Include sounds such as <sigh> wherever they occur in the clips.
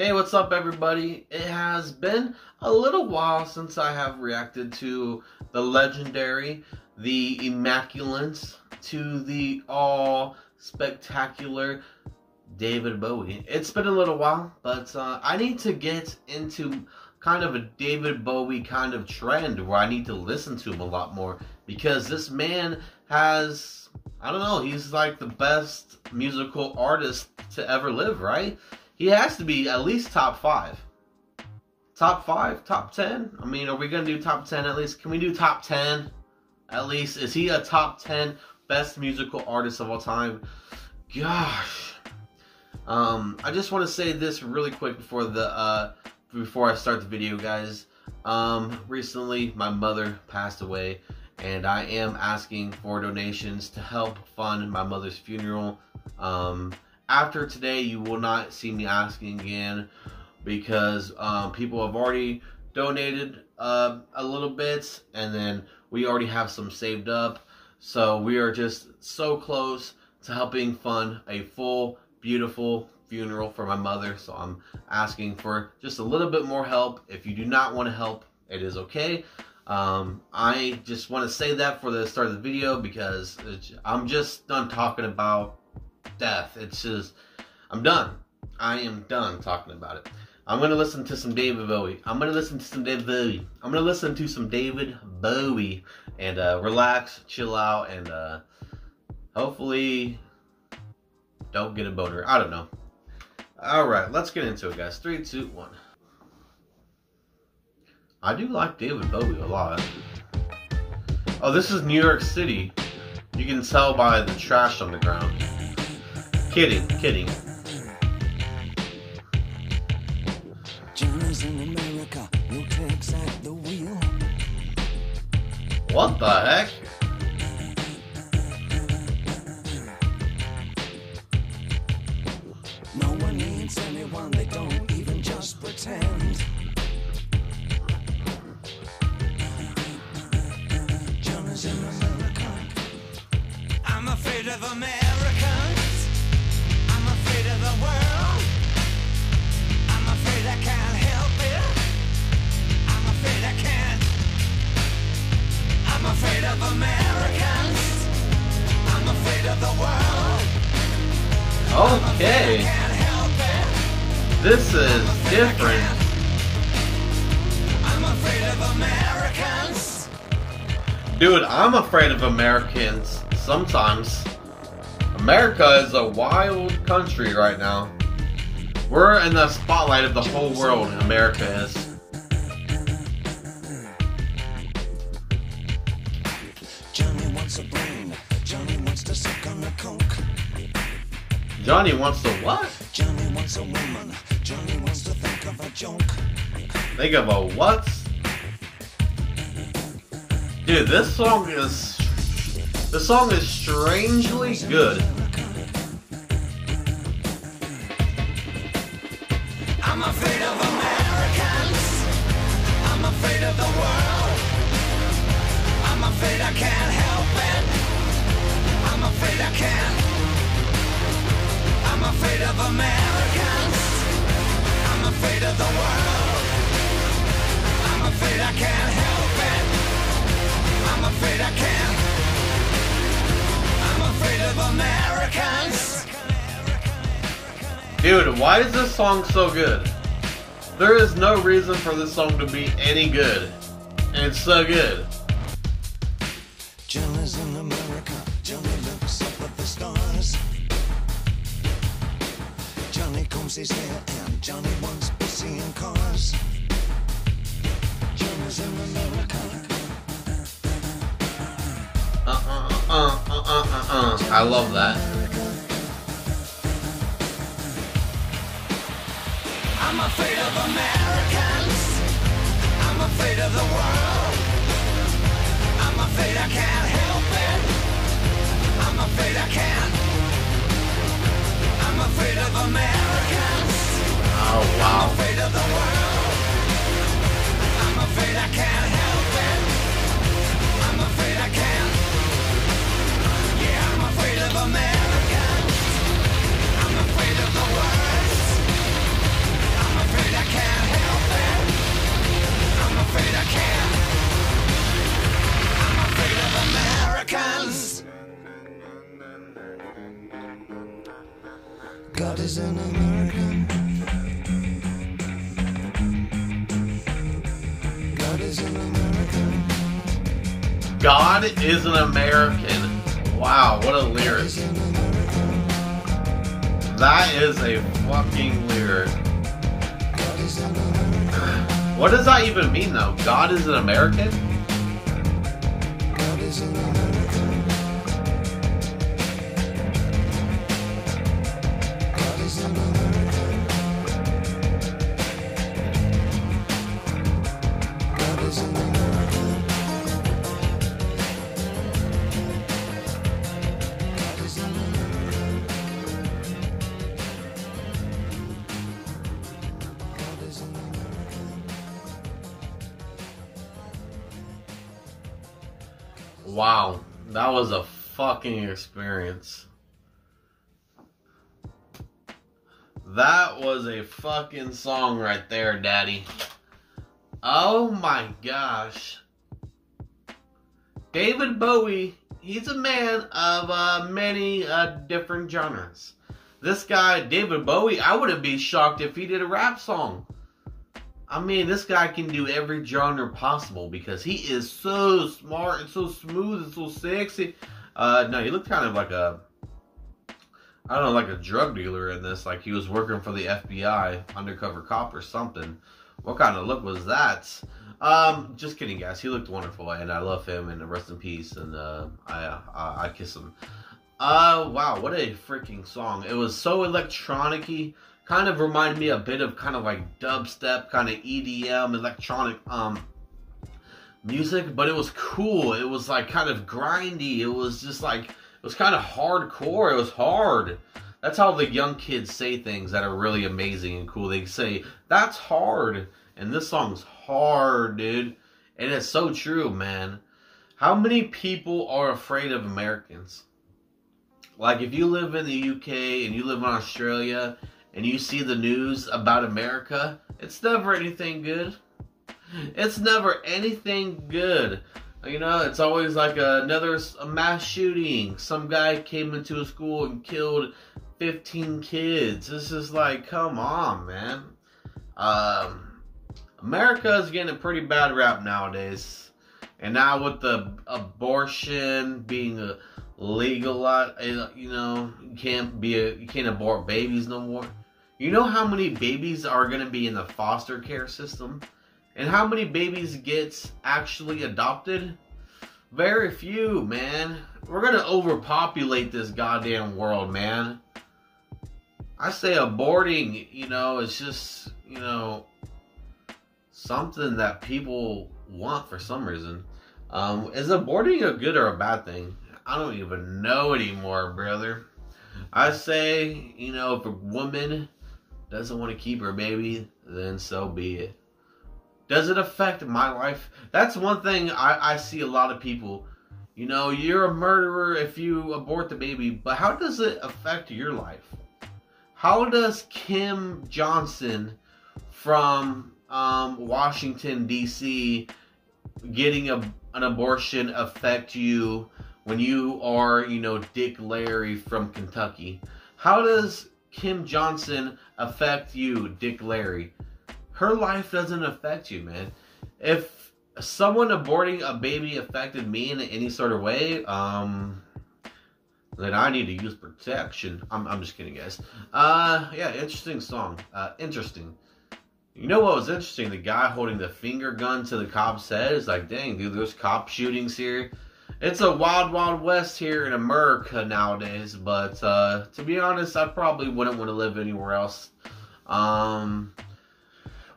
Hey, what's up, everybody? It has been a little while since I have reacted to the legendary, the immaculate, to the all spectacular David Bowie. It's been a little while, but uh, I need to get into kind of a David Bowie kind of trend where I need to listen to him a lot more because this man has, I don't know, he's like the best musical artist to ever live, right? He has to be at least top five. Top five, top ten. I mean, are we gonna do top ten at least? Can we do top ten at least? Is he a top ten best musical artist of all time? Gosh. Um, I just want to say this really quick before the uh, before I start the video, guys. Um, recently, my mother passed away, and I am asking for donations to help fund my mother's funeral. Um, after today, you will not see me asking again because um, people have already donated uh, a little bit and then we already have some saved up. So we are just so close to helping fund a full, beautiful funeral for my mother. So I'm asking for just a little bit more help. If you do not want to help, it is okay. Um, I just want to say that for the start of the video because I'm just done talking about death. It's just, I'm done. I am done talking about it. I'm gonna listen to some David Bowie. I'm gonna listen to some David Bowie. I'm gonna listen to some David Bowie and uh, relax, chill out, and uh, hopefully don't get a boner. I don't know. All right, let's get into it, guys. Three, two, one. I do like David Bowie a lot. Oh, this is New York City. You can tell by the trash on the ground. Kidding, kidding. America, no at the wheel. What the heck? No one needs anyone, they don't even just pretend. John is in America. I'm afraid of America. Okay. This is different. Dude, I'm afraid of Americans sometimes. America is a wild country right now. We're in the spotlight of the whole world, America is. Johnny wants a boom. Johnny wants to suck on the coke. Johnny wants the what? Johnny wants a woman. Johnny wants to think of a joke. Think of a what? Dude, this song is this song is strangely good. Afraid I can't. I'm afraid of Americans. Dude, why is this song so good? There is no reason for this song to be any good. And it's so good. Johnny's in America. Johnny looks up at the stars. Johnny combs his hair and Johnny wants to see in cars. Johnny's in America. Uh uh uh. I love that. I'm afraid of Americans. I'm afraid of the world. I'm afraid I can't help it. I'm afraid I can't. I'm afraid of Americans. Oh, wow. I'm afraid of the world. I'm afraid I can't God is an American. God is an American. God is an American. Wow, what a lyric. Is. That is a fucking lyric. God is an <sighs> What does that even mean though? God is an American? God is an American. Wow, that was a fucking experience. That was a fucking song right there, daddy. Oh my gosh. David Bowie, he's a man of uh, many uh, different genres. This guy, David Bowie, I wouldn't be shocked if he did a rap song. I mean, this guy can do every genre possible because he is so smart and so smooth and so sexy. Uh, no, he looked kind of like a, I don't know, like a drug dealer in this. Like he was working for the FBI, undercover cop or something. What kind of look was that? Um, just kidding, guys. He looked wonderful, and I love him. And rest in peace. And uh, I, I, I kiss him. Uh, wow, what a freaking song! It was so electronic-y kind of reminded me a bit of kind of like dubstep, kind of EDM, electronic um music, but it was cool. It was like kind of grindy. It was just like it was kind of hardcore. It was hard. That's how the young kids say things that are really amazing and cool. They say that's hard, and this song's hard, dude. And it's so true, man. How many people are afraid of Americans? Like if you live in the UK and you live in Australia and you see the news about America, it's never anything good. It's never anything good. You know, it's always like another mass shooting. Some guy came into a school and killed 15 kids. This is like, come on, man. Um, America is getting a pretty bad rap nowadays. And now with the abortion being a legal, you know, you can't be a, you can't abort babies no more. You know how many babies are going to be in the foster care system? And how many babies gets actually adopted? Very few, man. We're going to overpopulate this goddamn world, man. I say aborting, you know, it's just, you know, something that people want for some reason. Um, is aborting a good or a bad thing? I don't even know anymore, brother. I say, you know, if a woman doesn't want to keep her baby, then so be it. Does it affect my life? That's one thing I, I see a lot of people. You know, you're a murderer if you abort the baby, but how does it affect your life? How does Kim Johnson from um, Washington, D.C., getting a, an abortion affect you when you are, you know, Dick Larry from Kentucky? How does Kim Johnson affect you, Dick Larry? Her life doesn't affect you, man. If someone aborting a baby affected me in any sort of way, um, then I need to use protection. I'm, I'm just kidding, guys. Uh, yeah, interesting song. Uh, interesting. You know what was interesting? The guy holding the finger gun to the cop's head is like, dang, dude, there's cop shootings here. It's a wild, wild west here in America nowadays. But uh, to be honest, I probably wouldn't want to live anywhere else. Um,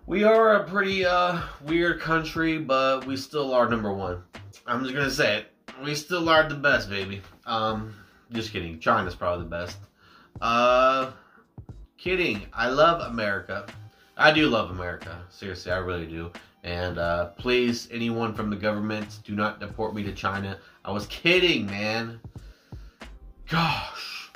we are a pretty uh, weird country, but we still are number one. I'm just gonna say it. We still are the best, baby. Um, just kidding. China's probably the best. Uh, kidding. I love America. I do love America. Seriously, I really do. And uh, please, anyone from the government, do not deport me to China. I was kidding, man. Gosh.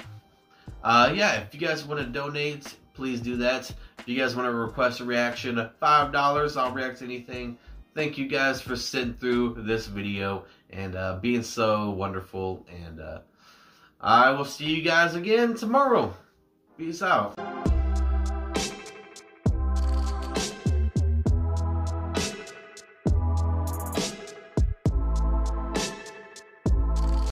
Uh, yeah, if you guys want to donate, please do that. If you guys want to request a reaction, $5, I'll react to anything. Thank you guys for sitting through this video and uh, being so wonderful. And uh, I will see you guys again tomorrow. Peace out.